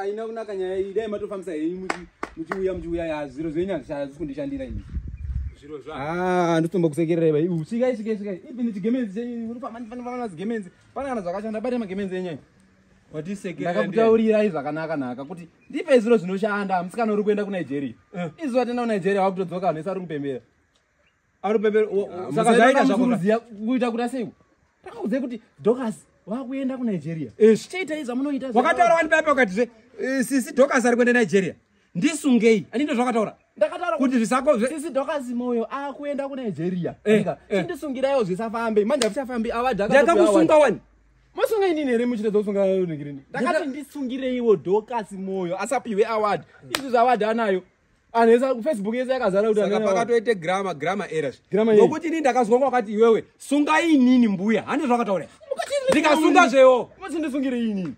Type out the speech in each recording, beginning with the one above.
aina kunaka nyaya iyi dai matofambisa henyu muchiuya muchiuya zviro zvenyu hazvisi kundishandira ini nditotomba kusekererai svikai svikai svikai ibini chigemenzi chenyu urifamba zigemenzi. Pane kana zvakashanda bate magemenzi enyaya ndakakutaurirai zvakanaka naka kuti ndipei zviro zvinoshanda hamusikana uri kuenda kunigeria izuva tenda kunigeria wakutodzoka vanhu ese ari kupembera saka kuita kuda sei takaudzai kuti docas wakuenda kunigeria. Chiitai zvamunoita wakataura wani paipa ukatizve sisi docas ari kuenda nigeria? Ndisungei. Ani ndo zvakataura? Ndakataura kuti zvisako sisi docas moyo akuenda kunigeria. Eh, eh. chindisungiraiwo zvisafambe manje hazvichafambi ndakakusunga wani. masunga inini here muchida zosunga ningirini ndakati ndisungireiwo docas moyo asapiwe award. Izvi zvaaward anayo anhu ese kufacebook yese yakazara kuti pakatoite grama grama yei? nokuti ini ndakazwa wakati iwewe? Sungai inini mbuya? Handi zvakataura. Ndikasunga zvewo. Muchindisungire inini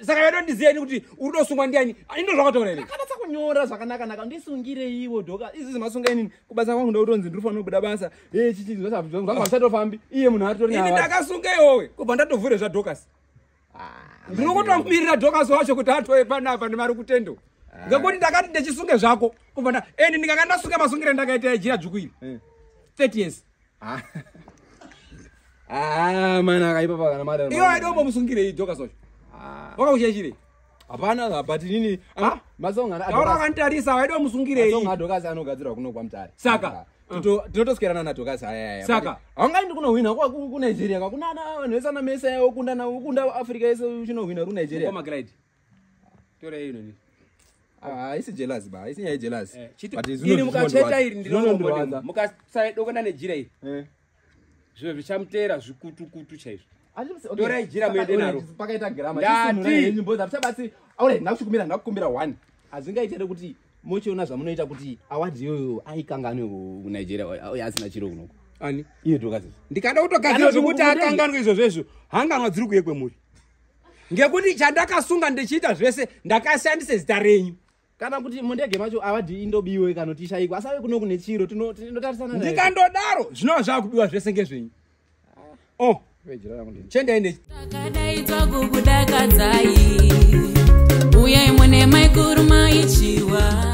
saka vedondiziyani kuti uri dosungwa ndiani indo zvakataura ere akanatsa kunyora zvakanaka naka ndisungireiwo dhoka. Izvi zvimasunga inini? Kubasa kwangu ndokutonzi ndiri fanira kubuda basa. E chichi zvangu hazvichatofambi iye munhu atori ini ndakasunga iwowe kubva ndatovhure zvadhokasi ndiri kutomirira dhokasi wacho kuti atoe panapa nemari kutendo ngekuti ndakati ndichisunge zvako kubva nda eni ndikanga ndasunga masungire ndakaita ejira dzvuku iri. 30 years. Mana akaipa pakana mari iwe aidombo musungirei dhokasi wacho wakakuchechirei hapana but Ah? masaungana taura wakanditarisa waido musungirei adhokasi anogadzirwa kuno kwamutare Saka? tinotoskerana nadhokasi aya Saka? haungaendi kunohwina kunigeria kakuna vanhu vese ana mese okunda ukunda africa yese uchinohwina kunigeria haisi jelas ba haisi nyaya jelas ini mukacheta iri ndinoongodemo mukasaidokona nejira iri. Zviro zvichamutera zvikutukutu chaizvo. Torai jira muende naro. pakaita dzavichabasi aure ndakuchikumira ndakukumbira one. Hazvingaitire kuti muchiona zvamunoita kuti awadi iyoyo aikanganwe kunigeria asina chiro kunoko. Ani? Iye dhokasi ndikada kutogadzira zvokuti akanganwe izvo zvezvo hanganwa dziri kuye kwemuri. Ngekuti chandakasunga ndichiita zvese ndakashandise zita renyu kana kuti mundege macho awadi indobiwe kana kuti ishayikwa asave kuno kune chiro tino- tinotarisana naye. ndikandodaro! Zvinova zvakubiwa zvese ngezvenyu. O Pejira yangu ndini. chendai nechi takadaidzwa kukudakadzai uyai mune maikuru maichiwa